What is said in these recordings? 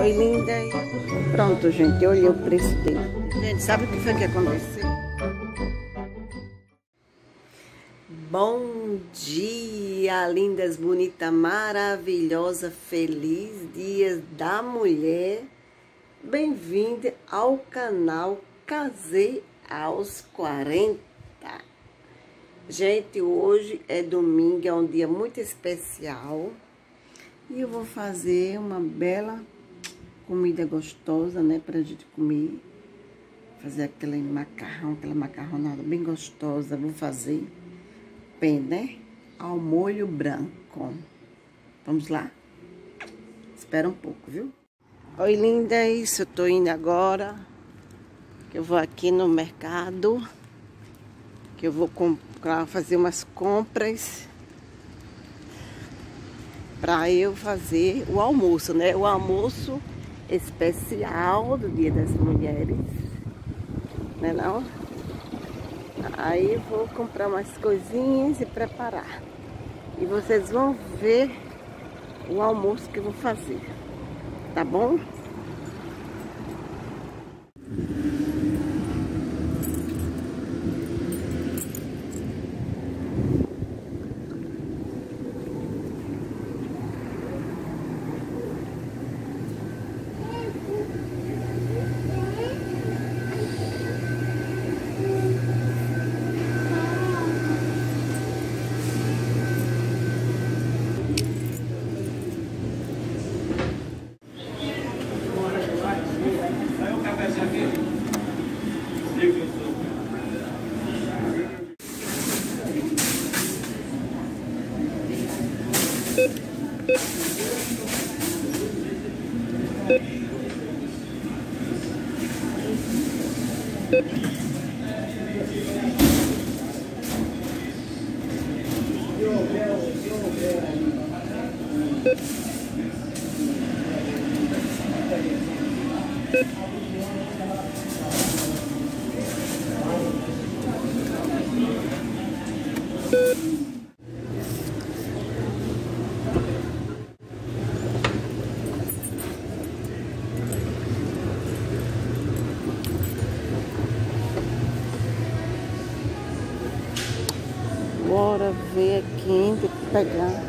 Oi, linda. Pronto, gente, olhei o preço dele. Gente, sabe o que foi que aconteceu? Bom dia, lindas, bonita, maravilhosa, feliz Dia da Mulher. Bem-vinda ao canal Casei aos 40. Gente, hoje é domingo, é um dia muito especial. E eu vou fazer uma bela comida gostosa, né, pra gente comer. Fazer aquele macarrão, aquela macarronada bem gostosa. Vou fazer penne né, ao molho branco. Vamos lá? Espera um pouco, viu? Oi, linda, isso, eu tô indo agora. Eu vou aqui no mercado. Que eu vou comprar, fazer umas compras para eu fazer o almoço, né? O almoço especial do Dia das Mulheres, né não? Aí vou comprar umas coisinhas e preparar. E vocês vão ver o almoço que eu vou fazer, tá bom? Bora ver aqui, tem que pegar,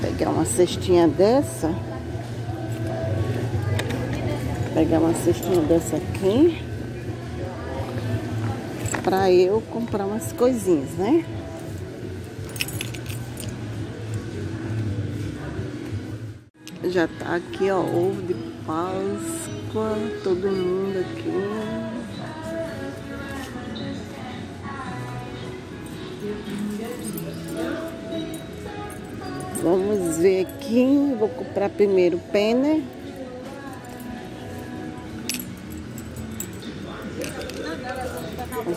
pegar uma cestinha dessa. Pegar uma cestinha dessa aqui. Pra eu comprar umas coisinhas, né? Já tá aqui, ó, ovo de Páscoa, todo mundo aqui. Vou comprar primeiro pena.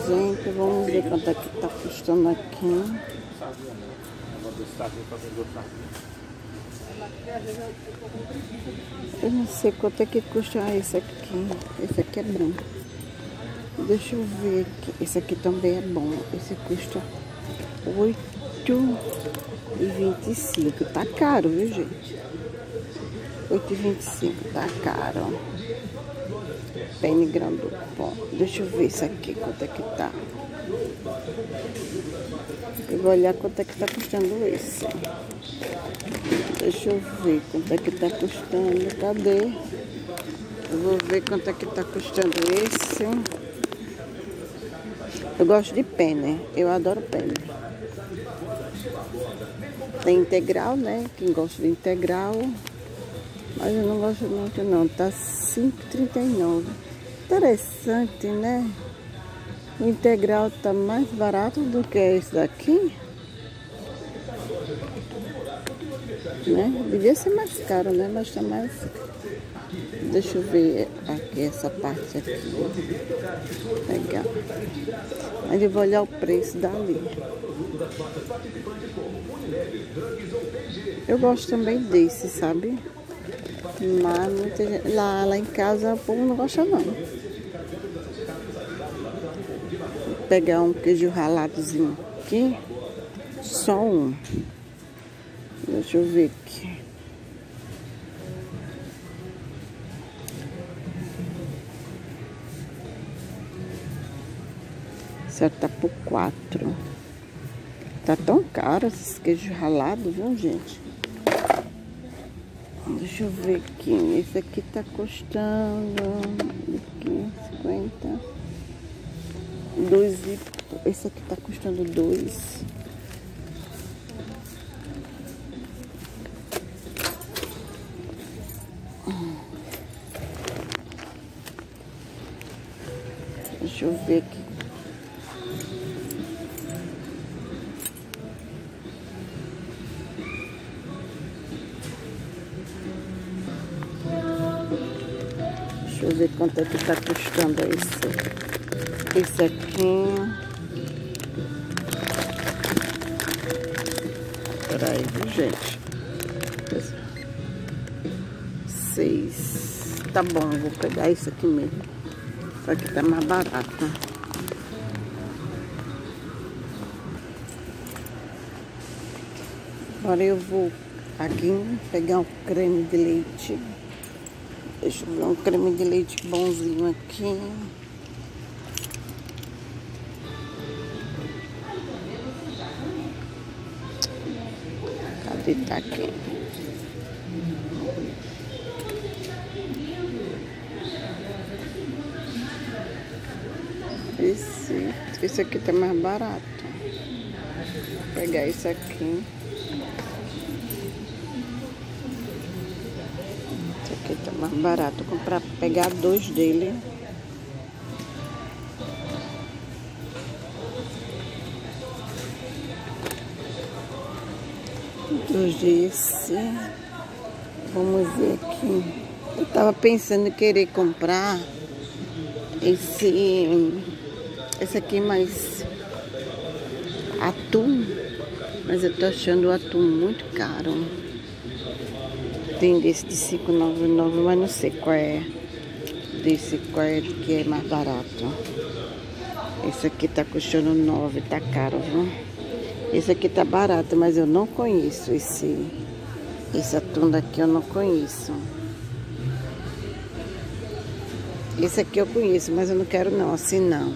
Gente, vamos ver quanto é que tá custando aqui. Eu não sei quanto é que custa esse aqui. Esse aqui é branco. Deixa eu ver aqui. Esse aqui também é bom. Esse custa oito e vinte e cinco. Tá caro, viu, gente? Oito e vinte e cinco. Tá caro. Pene grande. Bom, deixa eu ver isso aqui. Quanto é que tá. Eu vou olhar quanto é que tá custando esse. Deixa eu ver quanto é que tá custando. Cadê? Eu vou ver quanto é que tá custando esse. Eu gosto de pene. Eu adoro pene. Tem integral, né? Quem gosta de integral. Mas eu não gosto muito não. Tá 5,39. Interessante, né? O integral tá mais barato do que esse daqui. Né? Devia ser mais caro, né? Mas tá mais... Deixa eu ver aqui essa parte aqui. Legal. Aí eu vou olhar o preço dali. Eu gosto também desse, sabe? Mas muita, lá, lá em casa o povo não gosta não. Vou pegar um queijo raladozinho aqui. Só um. Deixa eu ver aqui. Certo, tá por quatro. Tá tão caro esses queijos ralados, viu, gente? Deixa eu ver aqui. Esse aqui tá custando... Aqui, 50. Dois e... Esse aqui tá custando dois. Deixa eu ver quanto é que tá custando esse. Esse aqui. Peraí, viu, gente? Seis. Tá bom, vou pegar isso aqui mesmo. Isso aqui tá mais barato. Agora eu vou aqui pegar um creme de leite. Deixa eu ver um creme de leite bonzinho aqui. Cadê tá aqui? Esse, esse aqui tá mais barato. Vou pegar esse aqui. Aqui tá mais barato. Comprar, pegar dois dele. Dois desse. Vamos ver aqui. Eu tava pensando em querer comprar esse esse aqui mais atum, mas eu tô achando o atum muito caro. Tem desse de 5,99, mas não sei qual é desse qual é que é mais barato. Esse aqui tá custando 9, tá caro, viu? Esse aqui tá barato, mas eu não conheço esse esse atum daqui eu não conheço. Esse aqui eu conheço, mas eu não quero não, assim não.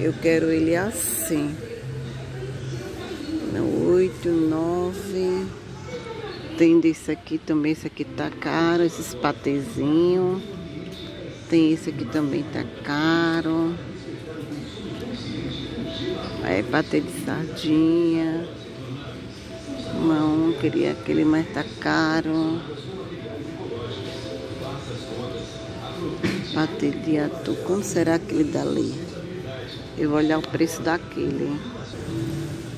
Eu quero ele assim. Oito, nove. Tem desse aqui também, esse aqui tá caro, esses patezinhos. Tem esse aqui também tá caro. Aí patê de sardinha. Não, queria aquele, mas tá caro. Patê de atum. Como será aquele dali? Eu vou olhar o preço daquele.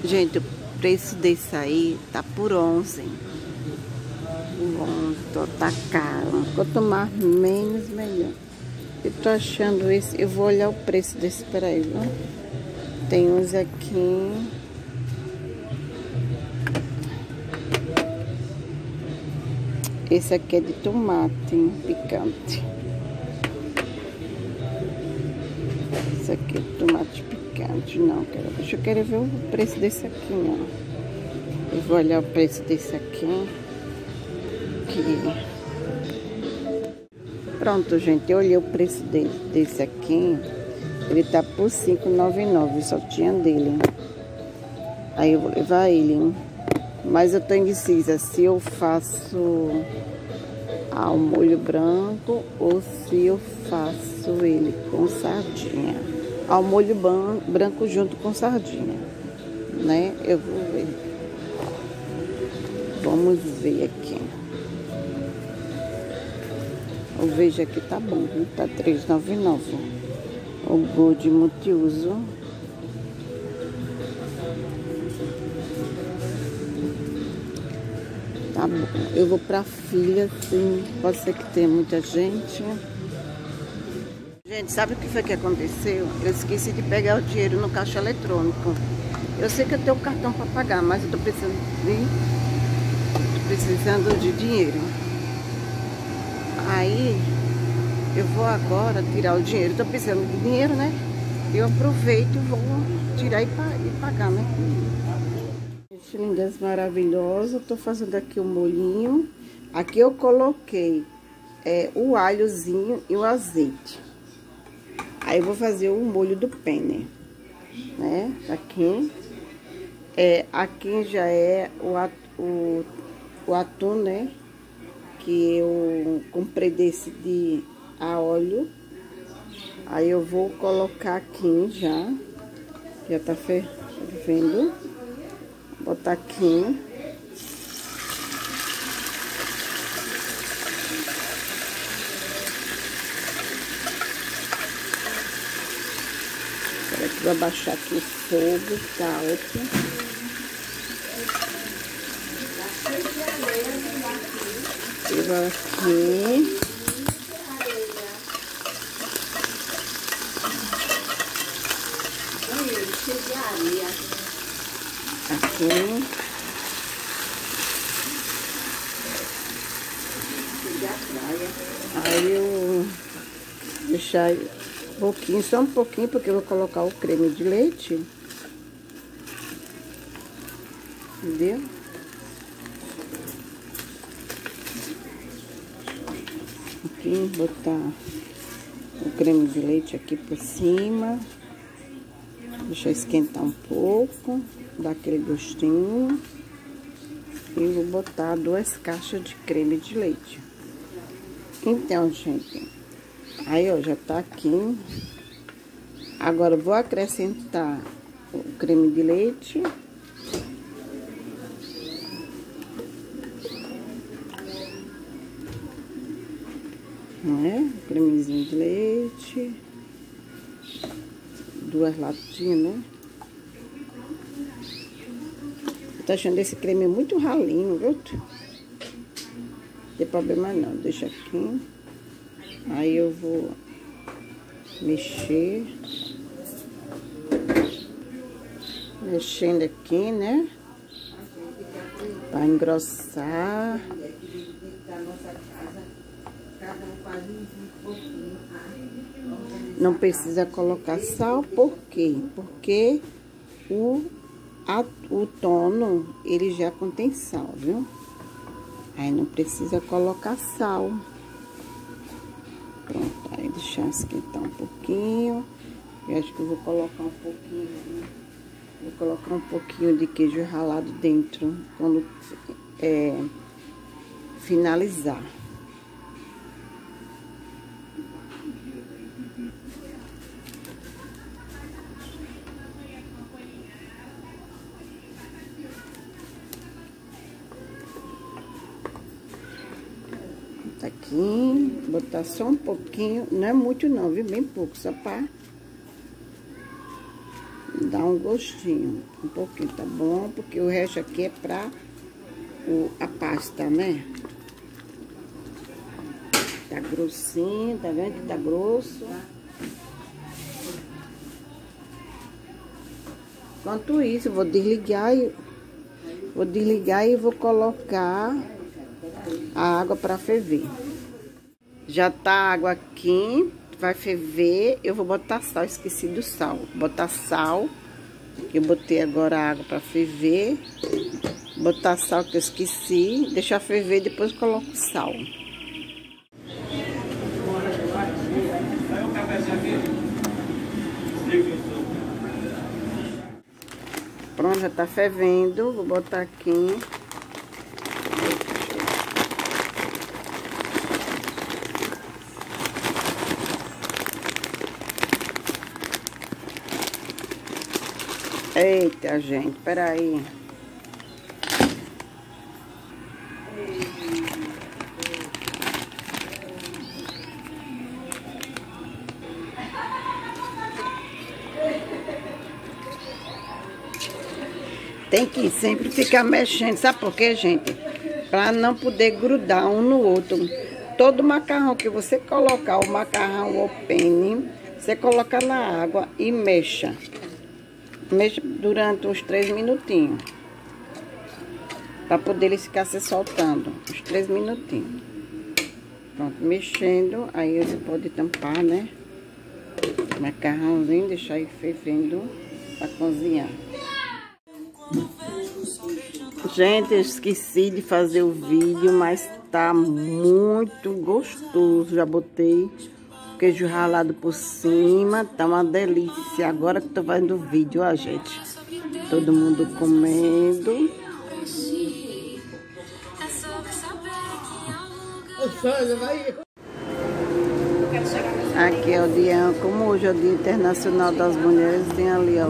Gente, o preço desse aí tá por 11. 11, tá caro. Quanto mais menos, melhor. Eu tô achando esse, eu vou olhar o preço desse, peraí, viu? Tem uns aqui. Esse aqui é de tomate picante. Esse aqui, tomate picante, não. Quero, deixa eu querer ver o preço desse aqui, ó. Eu vou olhar o preço desse aqui. Pronto, gente, eu olhei o preço dele, desse aqui. Ele tá por 5,99, só tinha dele. Aí eu vou levar ele. Mas eu tô indecisa se eu faço ao molho branco ou se eu faço ele com sardinha ao molho branco junto com sardinha, né? Eu vou ver. Vamos ver aqui. O veja aqui tá bom, viu? Tá R$3,99. O Gold multiuso. Tá bom. Eu vou pra filha, sim. Pode ser que tenha muita gente. Gente, sabe o que foi que aconteceu? Eu esqueci de pegar o dinheiro no caixa eletrônico. Eu sei que eu tenho o cartão para pagar, mas eu tô precisando de, tô precisando de dinheiro. Aí, eu vou agora tirar o dinheiro. Tô precisando de dinheiro, né? Eu aproveito e vou tirar e, e pagar, né? Gente, lindas maravilhosas. Tô fazendo aqui o um molhinho. Aqui eu coloquei é, o alhozinho e o azeite. Aí eu vou fazer o molho do penne. né? Aqui. É, aqui já é o, o, o atum, né? Que eu comprei desse de a óleo. Aí eu vou colocar aqui já. Já tá fervendo. Botar aqui. Espera que vou abaixar aqui o fogo, tá alto. Vou aqui. Aqui. Aí eu deixar um pouquinho, só um pouquinho, porque eu vou colocar o creme de leite. Entendeu? Aqui, botar o creme de leite aqui por cima. Deixar esquentar um pouco, dar aquele gostinho. E vou botar duas caixas de creme de leite. Então, gente, Aí, ó, já tá aqui. Agora, vou acrescentar o creme de leite. Não é? Cremezinho de leite. Duas latinhas, né? Eu tô achando esse creme muito ralinho, viu? Não tem problema não, deixa aqui. Aí eu vou mexer. Mexendo aqui, né? Pra engrossar. Não precisa colocar sal, por quê? Porque o, a, o tono, ele já contém sal, viu? Aí não precisa colocar sal. Pronto, aí deixar esquentar um pouquinho. Eu acho que eu vou colocar um pouquinho, vou colocar um pouquinho de queijo ralado dentro, quando é, finalizar. Aqui, botar só um pouquinho, não é muito não, viu? Bem pouco, só pra dar um gostinho. Um pouquinho, tá bom? Porque o resto aqui é pra o, a pasta, né? Tá grossinho, tá vendo que tá grosso? Enquanto isso, eu vou desligar e vou desligar e vou colocar a água para ferver. Já tá a água aqui, vai ferver. Eu vou botar sal, esqueci do sal. Botar sal, eu botei agora a água para ferver. Botar sal que eu esqueci, deixar ferver, depois coloco sal. Pronto, já tá fervendo. Vou botar aqui. Eita, gente, peraí. Tem que sempre ficar mexendo, sabe por quê, gente? Para não poder grudar um no outro. Todo macarrão que você colocar, o macarrão ou penne, você coloca na água e mexa. Mexa durante uns três minutinhos. Para poder ele ficar se soltando. Uns três minutinhos. Pronto, mexendo. Aí você pode tampar, né? Macarrãozinho, deixar ele fervendo para cozinhar. Gente, esqueci de fazer o vídeo, mas tá muito gostoso. Já botei queijo ralado por cima. Tá uma delícia. Agora que tô fazendo o vídeo, ó, gente. Todo mundo comendo. Aqui é o dia, como hoje é o Dia Internacional das Mulheres, tem ali, ó,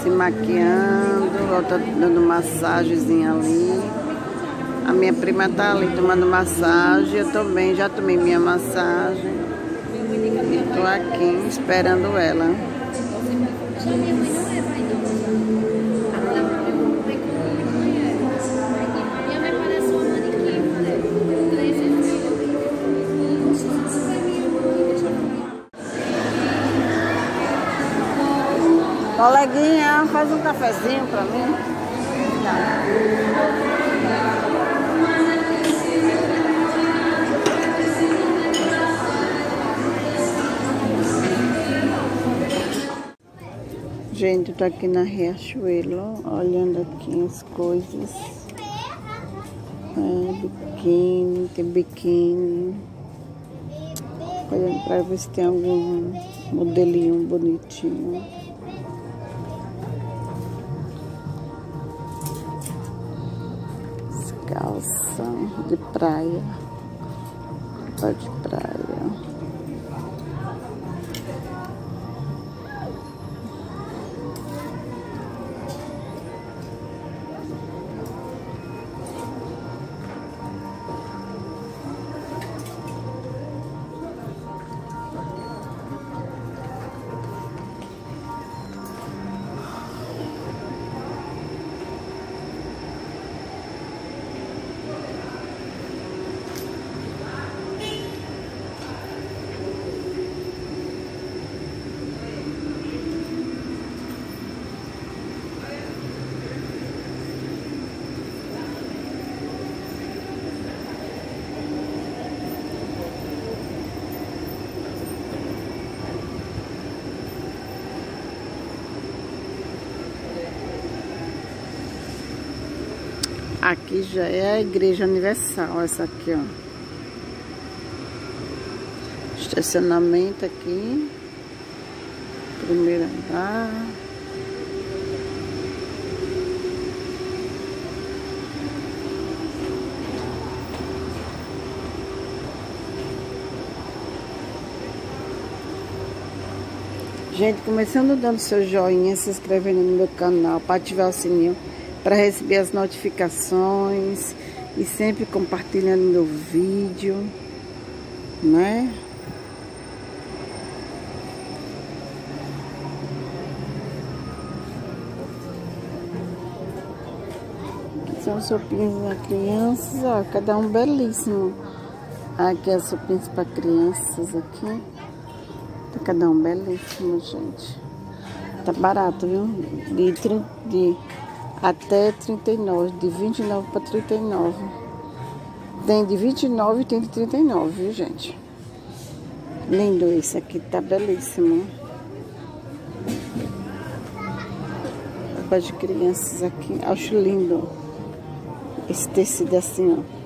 se maquiando, outra dando massagenzinha ali. A minha prima tá ali tomando massagem, eu também já tomei minha massagem. Tô aqui esperando ela. Coleguinha, faz um cafezinho pra mim. Gente, tô aqui na Riachuelo, olhando aqui as coisas. É, biquíni, tem biquíni. Olhando pra ver se tem algum modelinho bonitinho. calça de praia, roupa de praia. Aqui já é a Igreja Universal, essa aqui, ó. Estacionamento aqui. Primeiro andar. Gente, começando dando seu joinha, se inscrevendo no meu canal, para ativar o sininho para receber as notificações e sempre compartilhando meu vídeo, né? São sopinhos para crianças, ó, cada um belíssimo. Aqui as sopinhas para crianças aqui. Tá cada um belíssimo, gente. Tá barato, viu? Litro de até 39, de 29 para 39. Tem de 29 e tem de 39, viu, gente? Lindo esse aqui, tá belíssimo. Roupa de crianças aqui, acho lindo. Esse tecido assim, ó.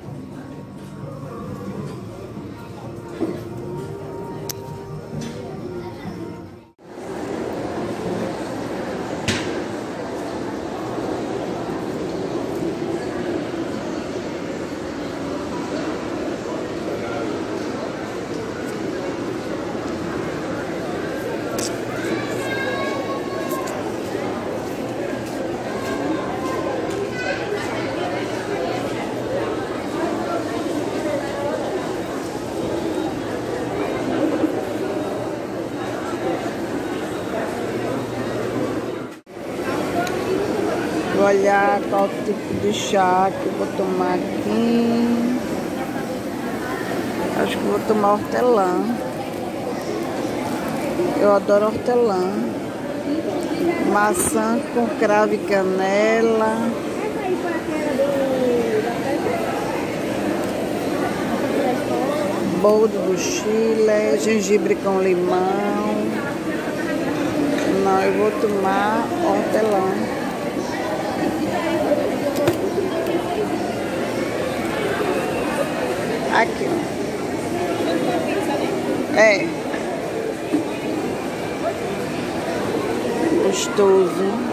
Olhar qual tipo de chá que eu vou tomar aqui. Acho que vou tomar hortelã. Eu adoro hortelã. Maçã com cravo e canela. Boldo do Chile, gengibre com limão. Não, eu vou tomar hortelã. É. Gostoso.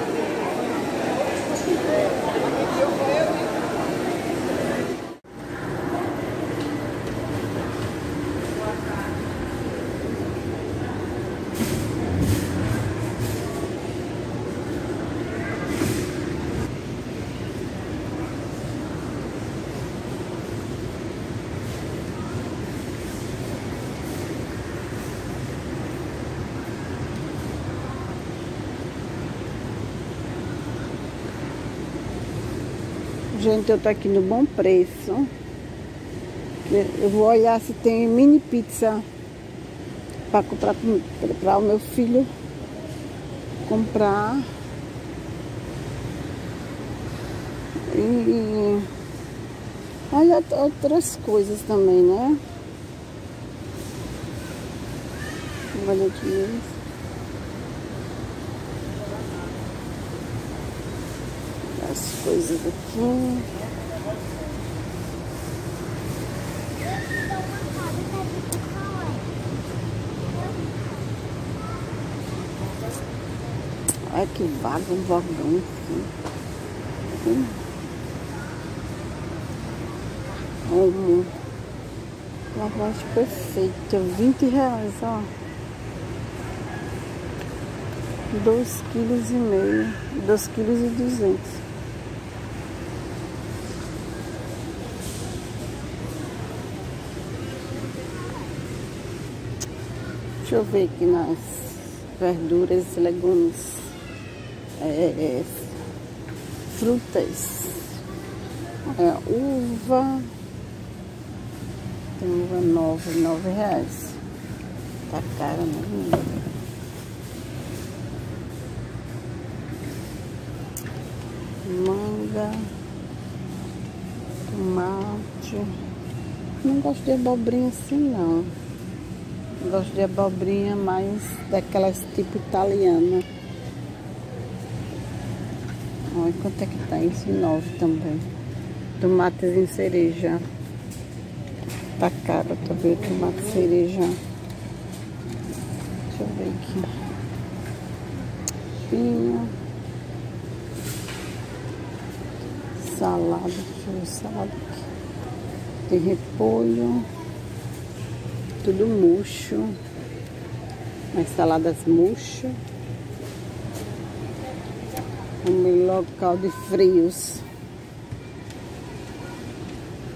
Gente, eu tô aqui no Bom Preço. Eu vou olhar se tem mini pizza para comprar para o meu filho comprar. E olha outras coisas também, né? Olha aqui. as coisas aqui. Olha que vaga, um vagão aqui. Hum. Um, lavagem perfeita, 20 reais, ó. Dois quilos e meio, dois quilos e duzentos. Deixa eu ver aqui nas verduras e legumes. É, é, frutas. É, uva. Tem uva nova, nove reais. Tá cara, né? Manga. Tomate. Não gosto de abobrinha assim não. Gosto de abobrinha mais daquelas tipo italiana. Olha quanto é que tá isso nove também. Tomates em cereja. Tá caro também o tomate cereja. Deixa eu ver aqui. Pinho. Salada. Deixa eu ver salada aqui. Tem repolho tudo murcho. As saladas murcho. Um local de frios.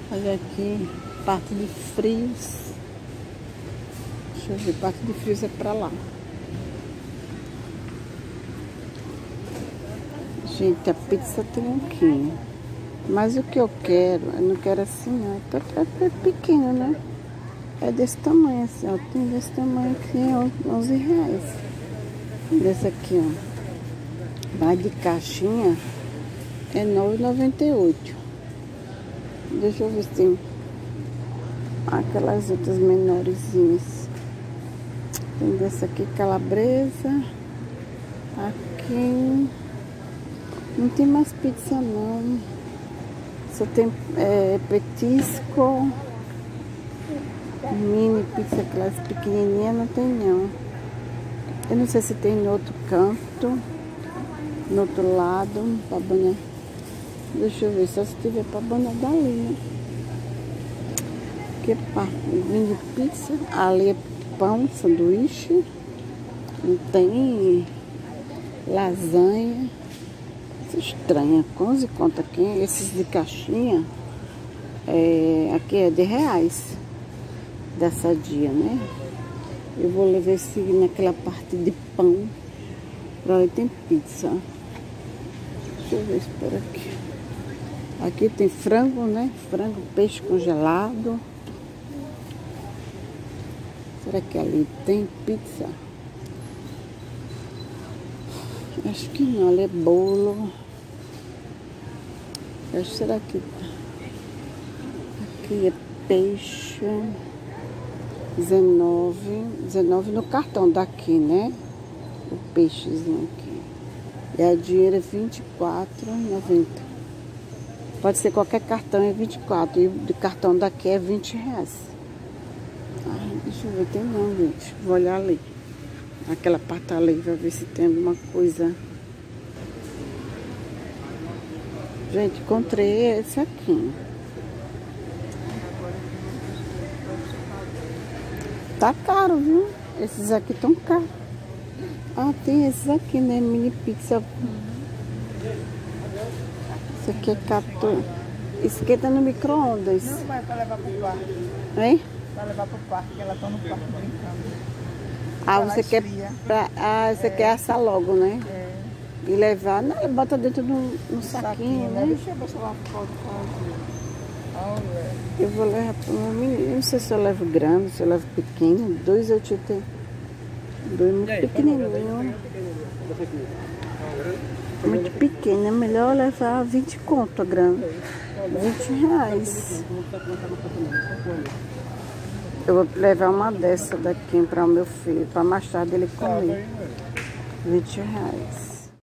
Olha aqui, parte de frios. Deixa eu ver, parte de frios é pra lá. Gente, a pizza tem aqui. Mas o que eu quero, eu não quero assim, ó. É, é pequeno, né? É desse tamanho assim, ó. Tem desse tamanho aqui, ó, 11 reais. Desse aqui, ó. Mas de caixinha é 9,98. Deixa eu ver se tem aquelas outras menorzinhas. Tem dessa aqui, calabresa. Aqui. Não tem mais pizza não. Só tem é, petisco. Mini pizza classe pequenininha não tem não. Eu não sei se tem no outro canto, no outro lado, pra banhar. Deixa eu ver, só se tiver pra banhar dali, né? Que pá, mini pizza, ali é pão, sanduíche, não tem lasanha. Estranha, 11 conta aqui, esses de caixinha, é, aqui é de reais dessa dia, né? Eu vou levar esse naquela parte de pão. Pra lá tem pizza. Deixa eu ver, espera aqui. Aqui tem frango, né? Frango, peixe congelado. Será que ali tem pizza? Acho que não, ali é bolo. Acho será que aqui é peixe. 19, 19 no cartão daqui, né? O peixezinho aqui. E a dinheiro é 24,90. Pode ser qualquer cartão, é 24. E de cartão daqui é 20 reais. Ai, deixa eu ver, tem não, gente. Vou olhar ali. Aquela parte ali, vai ver se tem alguma coisa. Gente, encontrei esse aqui. Caro, viu? Esses aqui estão caros. Ah, tem esses aqui, né? Mini pixel. Esse aqui é 14. Esquenta no micro-ondas. Não vai pra levar pro parque. Hein? Vai levar pro parque, elas estão no parque brincando. Ah, Ela você quer. Pra, ah, você quer assar logo, né? É. E levar. Não, bota dentro de um, um saquinho, né? Deixa eu ver se ela pode fazer. Eu vou levar pro meu menino. Não sei se eu levo grande, se eu levo pequeno. Dois eu te tenho. Dois muito pequenininho. Muito pequeno. É melhor levar 20 conto a grana. 20 reais. Eu vou levar uma dessa daqui para o meu filho, para mais tarde ele comer. 20 reais.